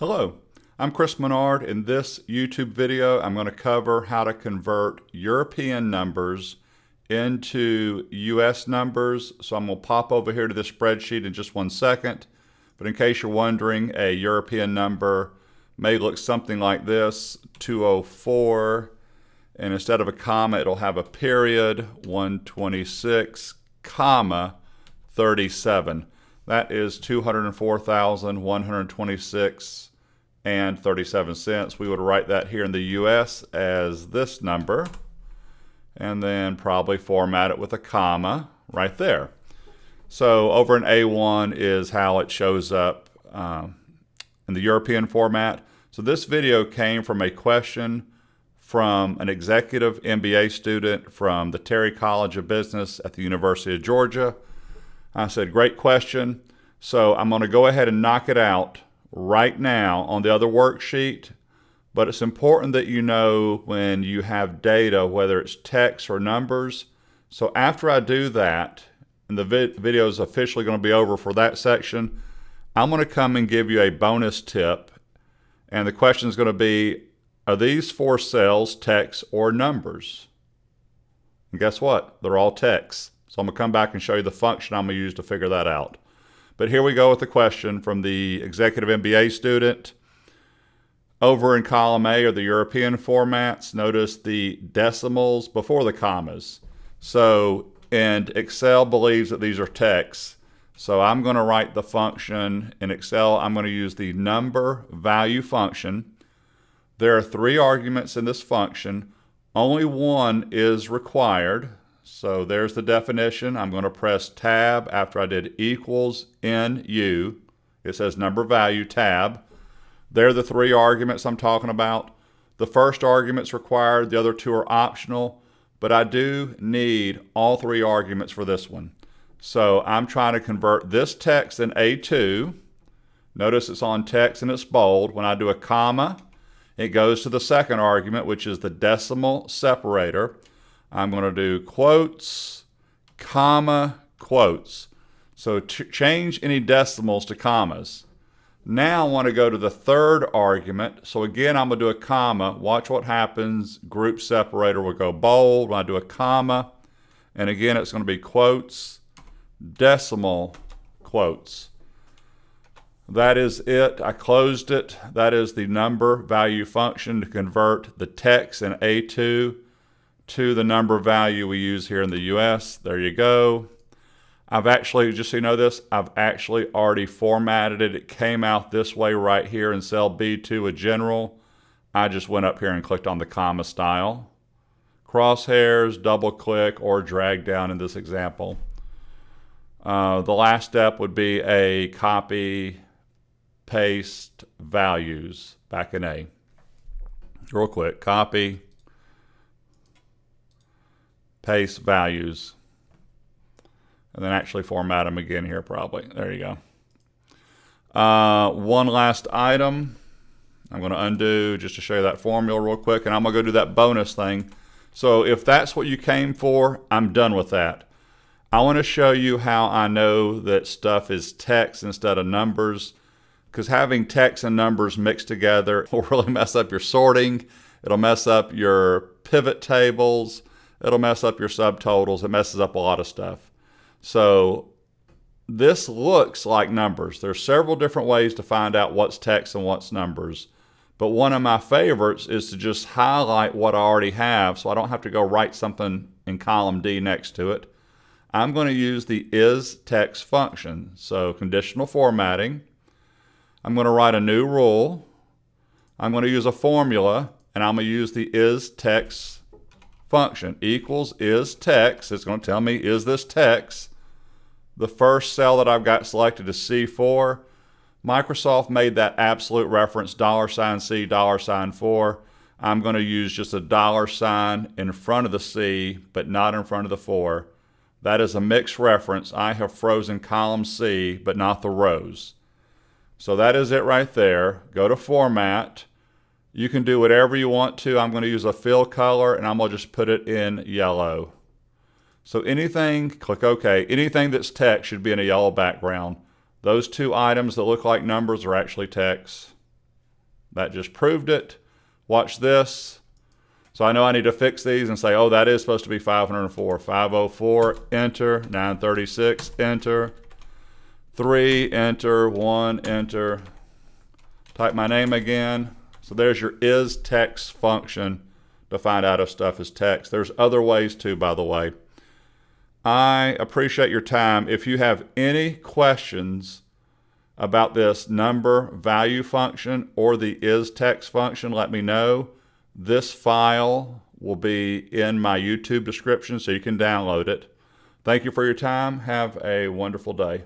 Hello, I'm Chris Menard. In this YouTube video, I'm going to cover how to convert European numbers into US numbers. So I'm going to pop over here to this spreadsheet in just one second. But in case you're wondering, a European number may look something like this, 204, and instead of a comma, it'll have a period, 126, comma, 37. That is 204,126 and 37 cents. We would write that here in the US as this number and then probably format it with a comma right there. So over in A1 is how it shows up um, in the European format. So this video came from a question from an executive MBA student from the Terry College of Business at the University of Georgia. I said, great question. So I'm going to go ahead and knock it out right now on the other worksheet, but it's important that you know when you have data, whether it's text or numbers. So after I do that, and the video is officially going to be over for that section, I'm going to come and give you a bonus tip. And the question is going to be, are these four cells text or numbers? And guess what? They're all text. So I'm going to come back and show you the function I'm going to use to figure that out. But here we go with the question from the executive MBA student. Over in column A are the European formats. Notice the decimals before the commas. So, and Excel believes that these are texts. So I'm going to write the function in Excel. I'm going to use the number value function. There are three arguments in this function. Only one is required. So there's the definition. I'm going to press tab after I did equals NU. It says number value tab. There are the three arguments I'm talking about. The first argument's required, the other two are optional, but I do need all three arguments for this one. So I'm trying to convert this text in A2. Notice it's on text and it's bold. When I do a comma, it goes to the second argument, which is the decimal separator. I'm going to do quotes, comma, quotes. So change any decimals to commas. Now I want to go to the third argument. So again, I'm going to do a comma. Watch what happens. Group separator will go bold when I do a comma. And again, it's going to be quotes, decimal quotes. That is it. I closed it. That is the number value function to convert the text in A2 to the number value we use here in the US. There you go. I've actually, just so you know this, I've actually already formatted it. It came out this way right here in cell B2 a general. I just went up here and clicked on the comma style. Crosshairs, double click, or drag down in this example. Uh, the last step would be a copy, paste values back in A. Real quick, copy, paste values. And then actually format them again here probably. There you go. Uh, one last item. I'm going to undo just to show you that formula real quick. And I'm going to go do that bonus thing. So if that's what you came for, I'm done with that. I want to show you how I know that stuff is text instead of numbers. Because having text and numbers mixed together will really mess up your sorting. It'll mess up your pivot tables. It'll mess up your subtotals. It messes up a lot of stuff. So this looks like numbers. There's several different ways to find out what's text and what's numbers. But one of my favorites is to just highlight what I already have so I don't have to go write something in column D next to it. I'm going to use the is text function. So conditional formatting. I'm going to write a new rule. I'm going to use a formula and I'm going to use the is text function equals is text. It's going to tell me is this text. The first cell that I've got selected is C4. Microsoft made that absolute reference dollar sign C dollar sign 4. I'm going to use just a dollar sign in front of the C but not in front of the 4. That is a mixed reference. I have frozen column C but not the rows. So that is it right there. Go to Format you can do whatever you want to. I'm going to use a fill color and I'm going to just put it in yellow. So anything, click OK. Anything that's text should be in a yellow background. Those two items that look like numbers are actually text. That just proved it. Watch this. So I know I need to fix these and say, oh, that is supposed to be 504. 504, enter. 936, enter. 3, enter. 1, enter. Type my name again. So there's your is text function to find out if stuff is text. There's other ways too, by the way. I appreciate your time. If you have any questions about this number value function or the is text function, let me know. This file will be in my YouTube description so you can download it. Thank you for your time. Have a wonderful day.